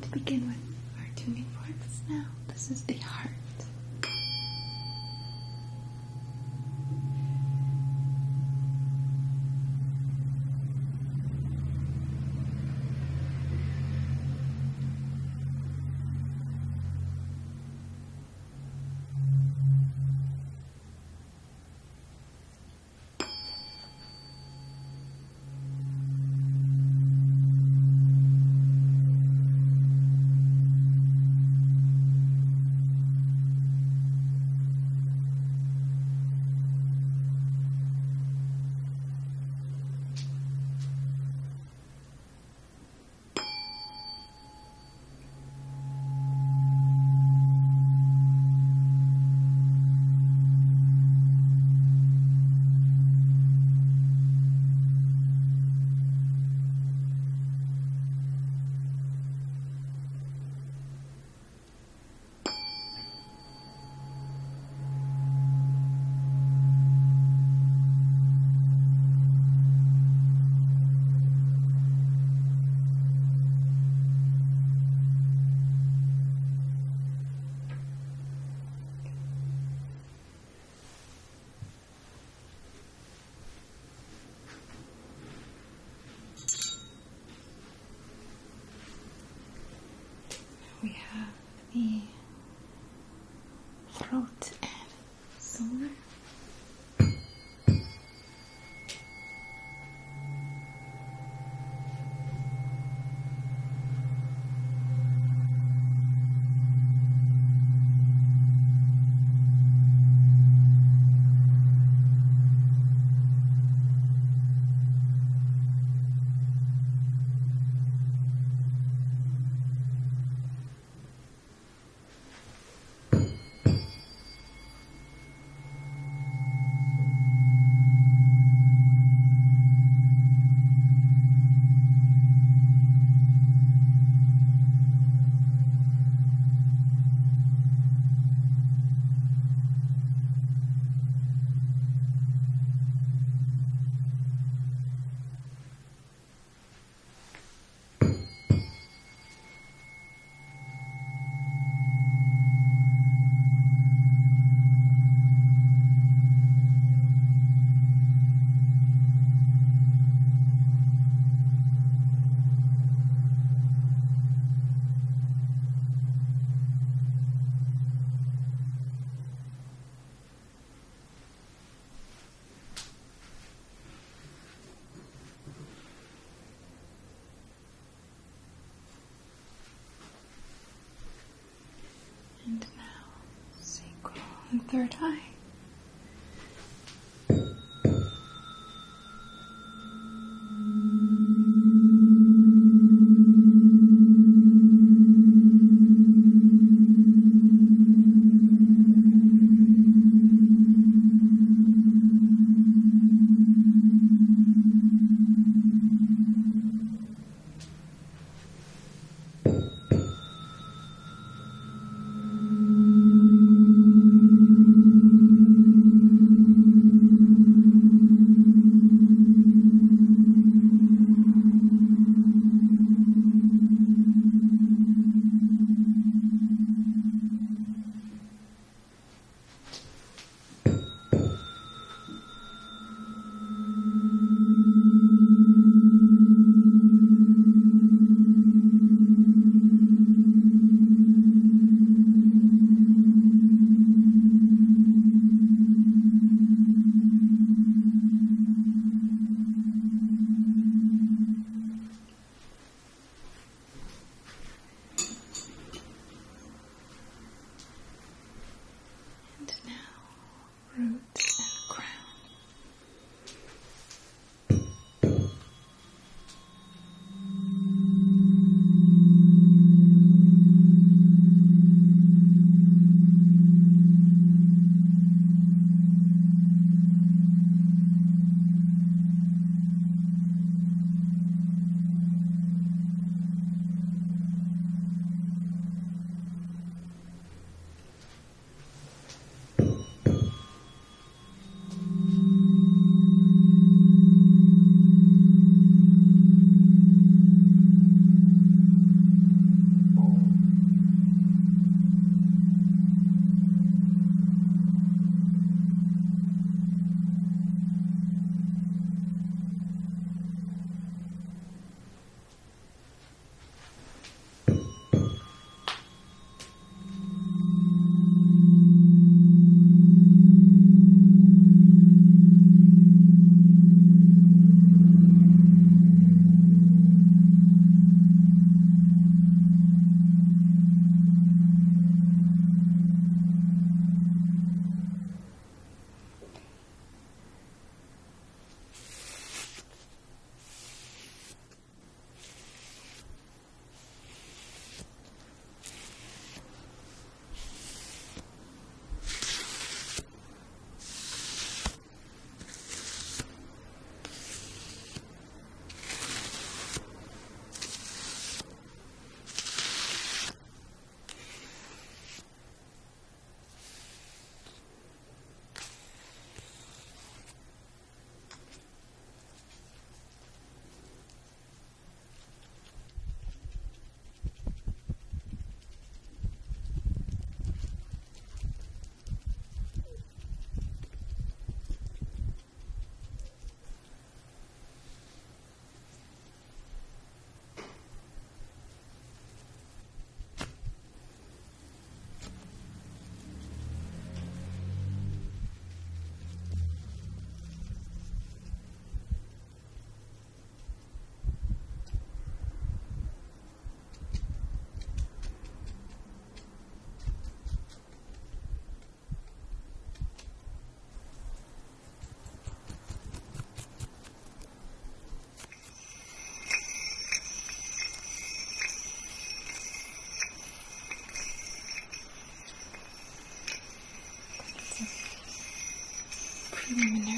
To begin with third eye. And now, roots. Mira.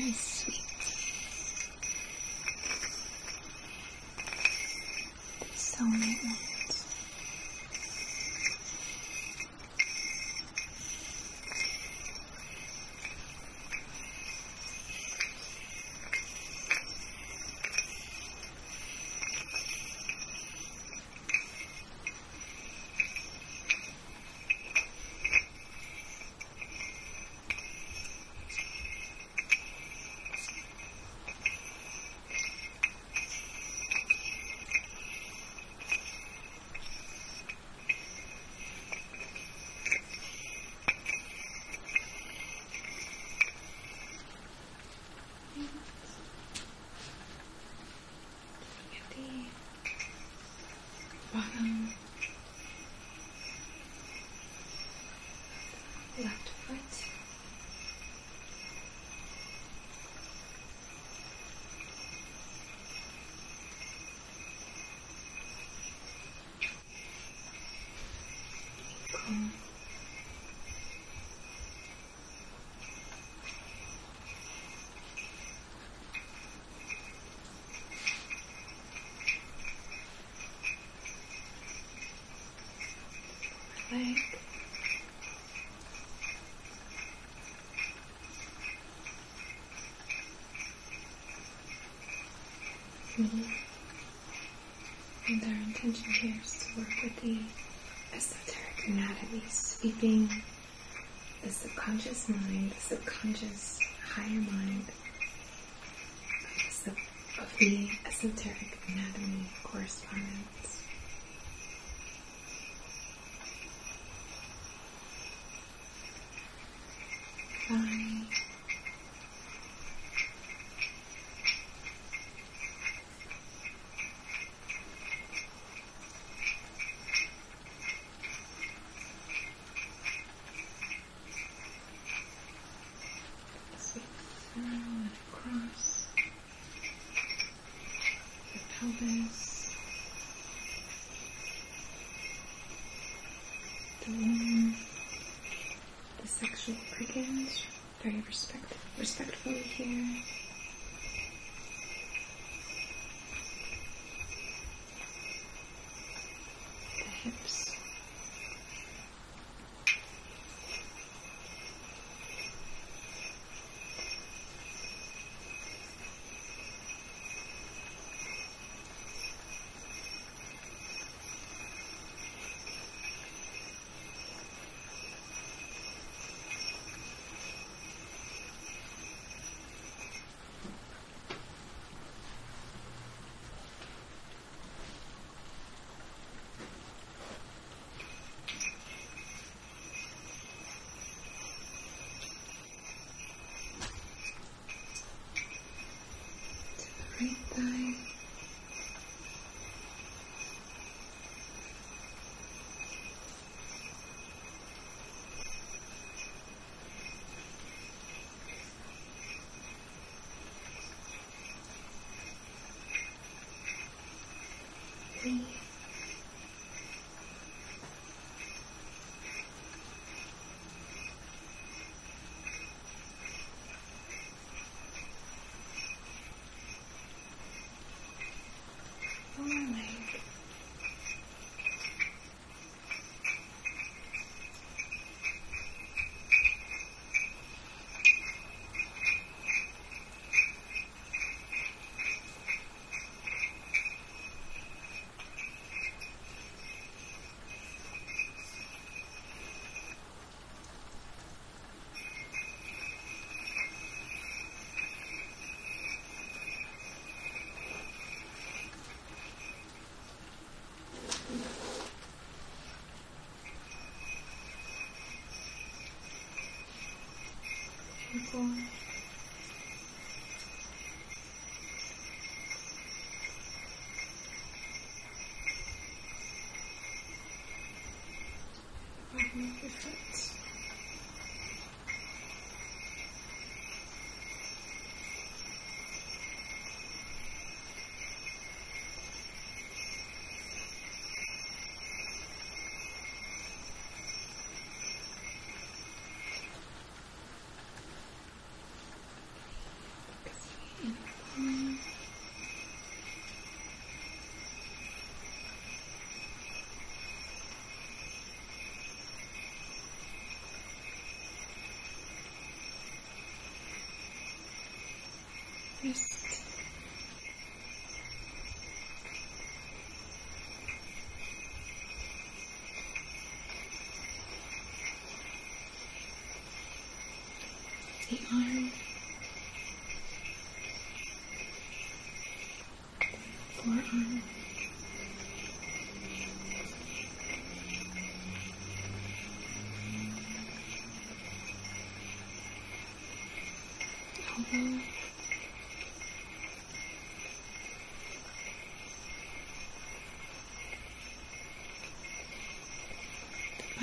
And our intention here is to work with the esoteric anatomy, sweeping the subconscious mind, the subconscious higher mind of the esoteric anatomy correspondence.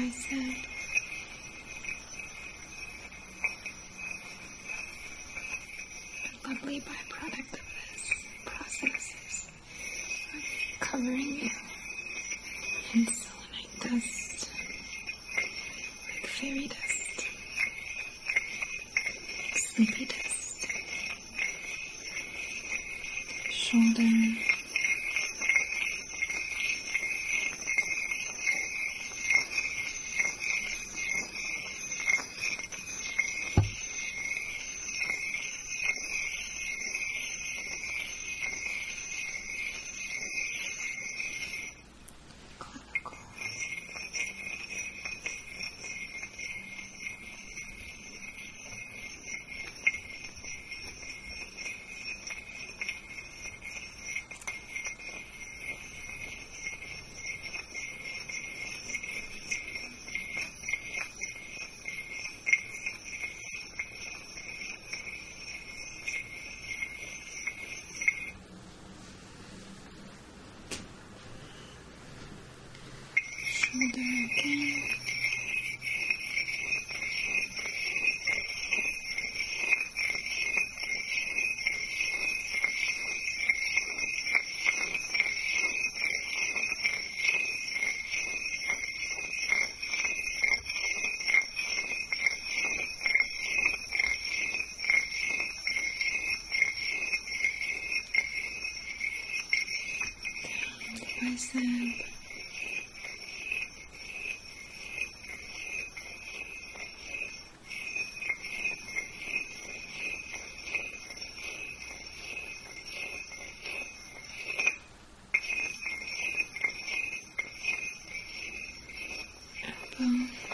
A lovely byproduct of this process is covering you in selenite dust, Down the bicep. elbow.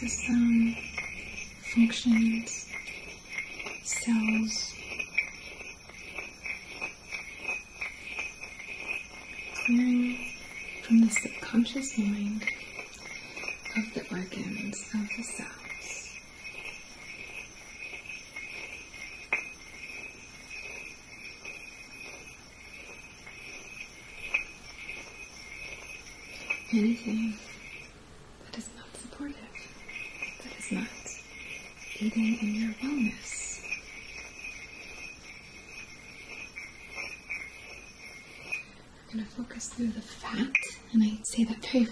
system functions, cells. Clearing from the subconscious mind of the organs of the cells. Anything delighting in your wellness. I'm going to focus through the fat, and I say that very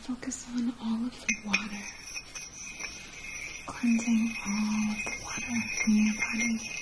focus on all of the water, cleansing all of the water from your body.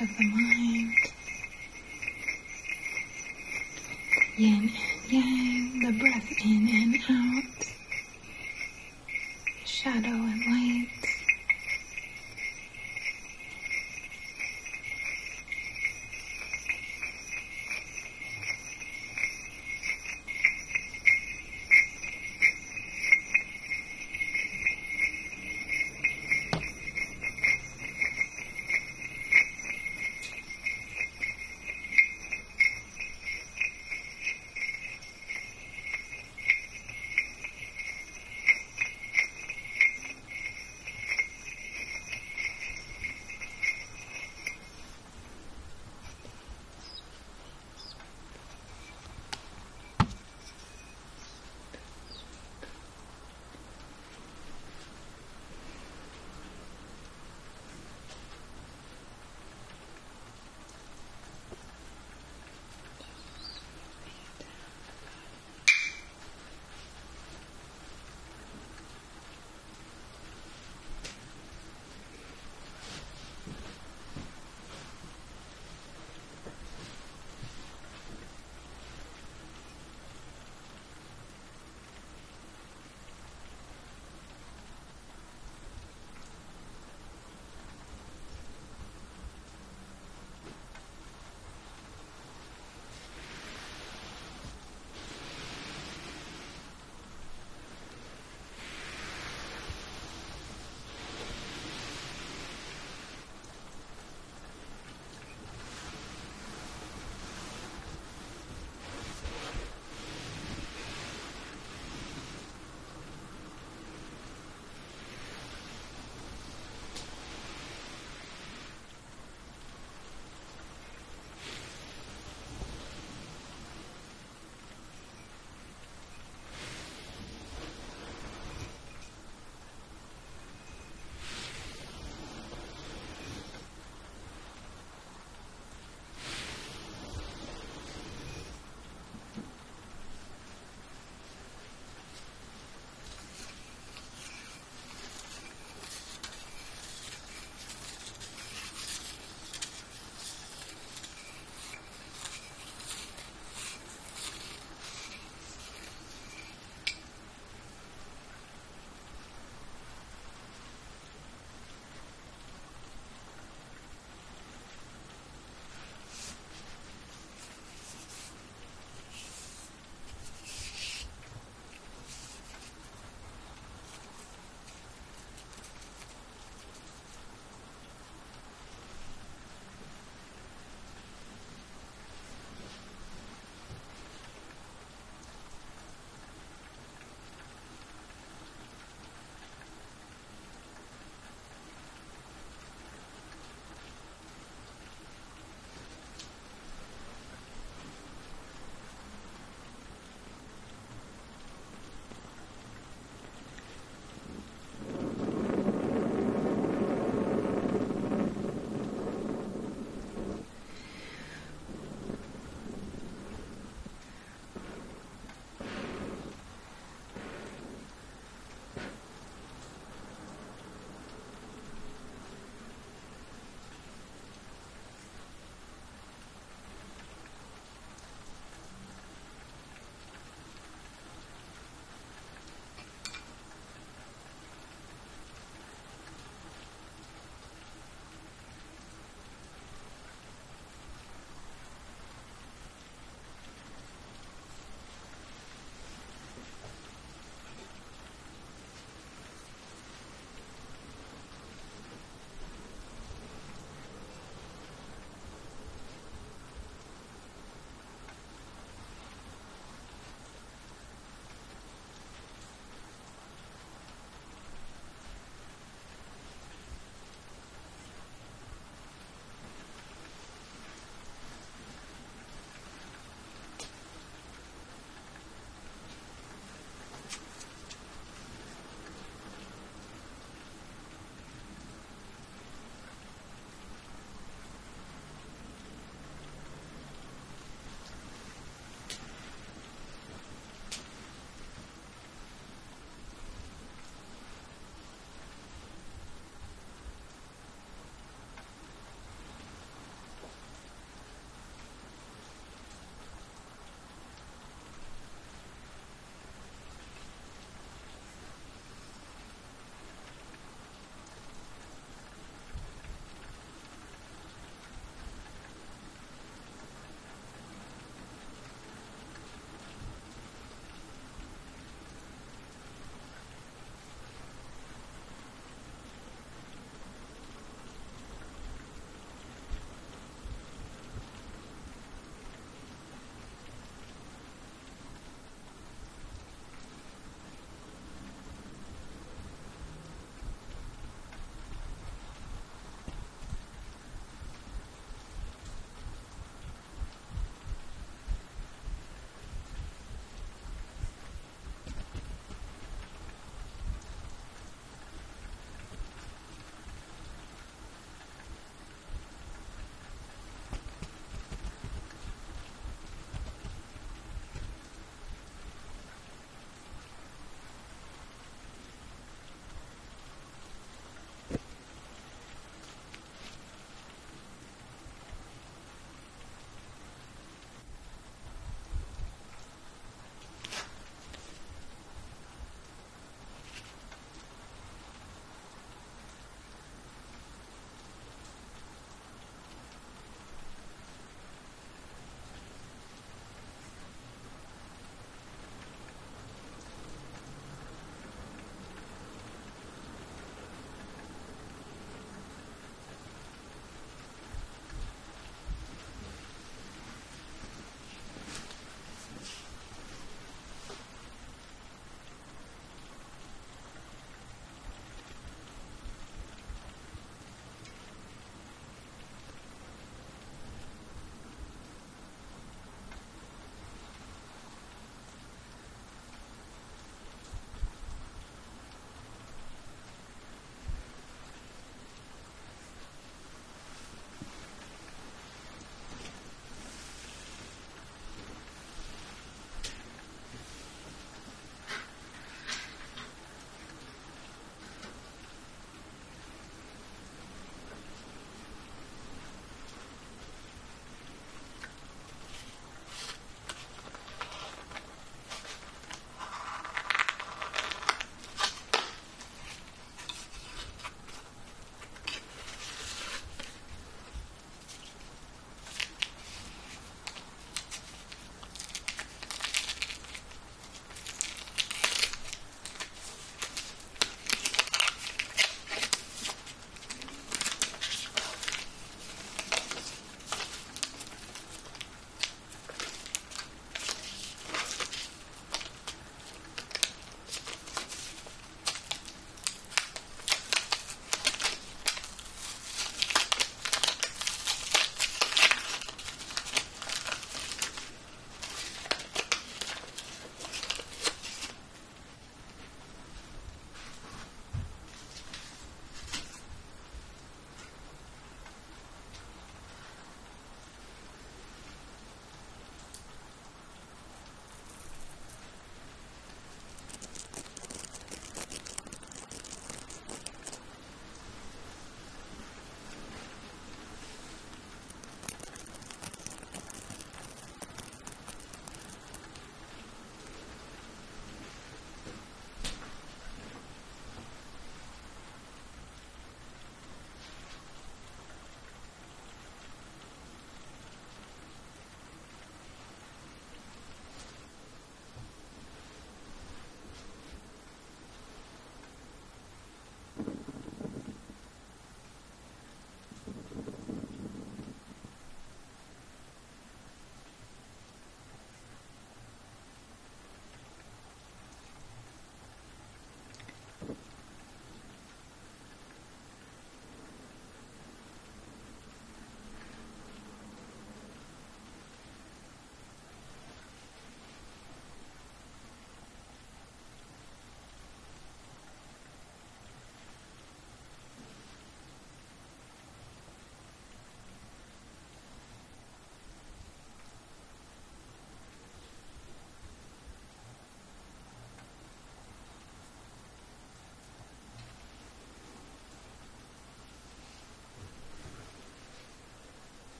of the mind. Yin and yang, the breath in and out.